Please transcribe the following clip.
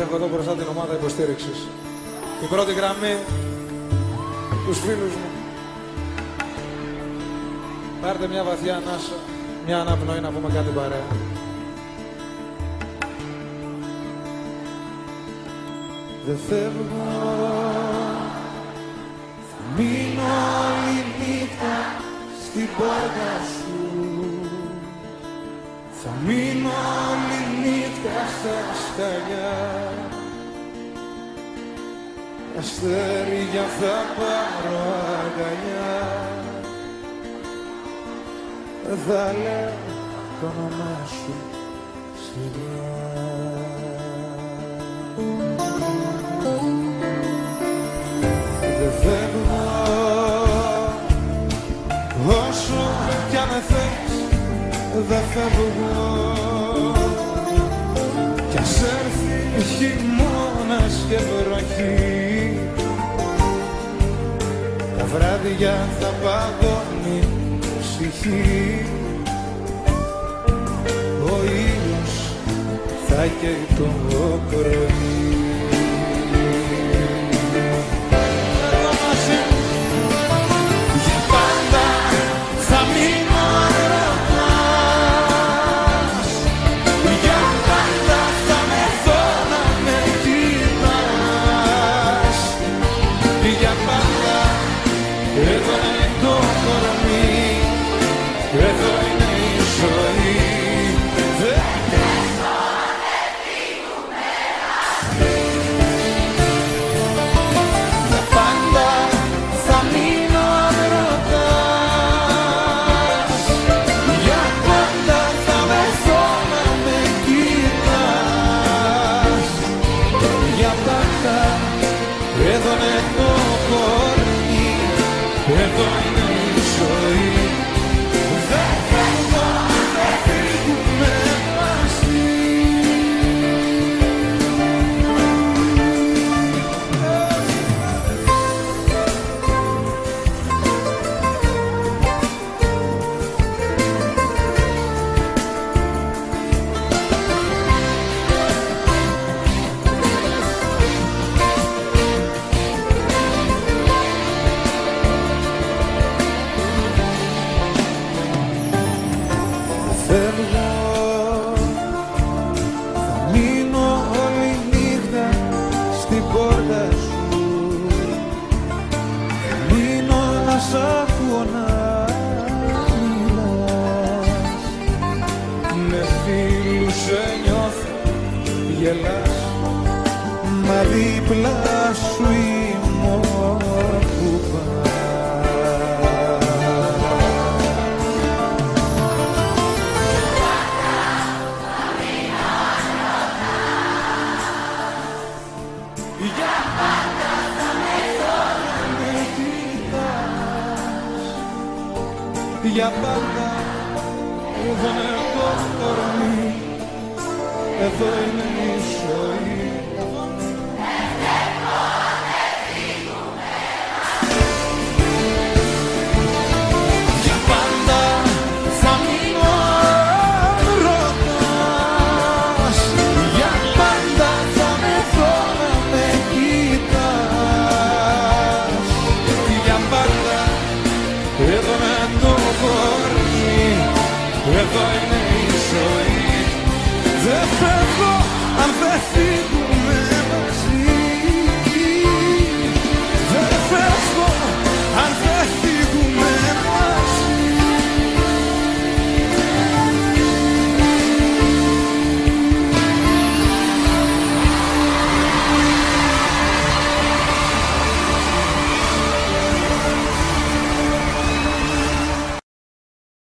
Έχω εδώ μπροστά την ομάδα υποστήριξης. Την πρώτη γραμμή, τους φίλους μου. Πάρτε μια βαθιά ανάσα, μια αναπνοή να πούμε κάτι παρέα. Δεν φεύγω, θα μείνω όλη νύχτα στην πόρτα σου. Θα μείνω όλη νύχτα στα σκαλιά Αστέρια θα πάρω αγκαλιά. Θα λέω το όνομά σου σιγά Δεν φεύγω όσο κι αν με θες δεν φεύγω κι ας έρθει χειμώνας και βροχή. Τα βράδια θα παγώνει ψυχή. Ο ήλιος θα καίει το πρωί εδώ Μα δίπλα σου είμαι όπου πας Για πάντα θα με κοιτάς Για πάντα εδώ είναι το κορμί Εδώ είναι η ζωή Beleza?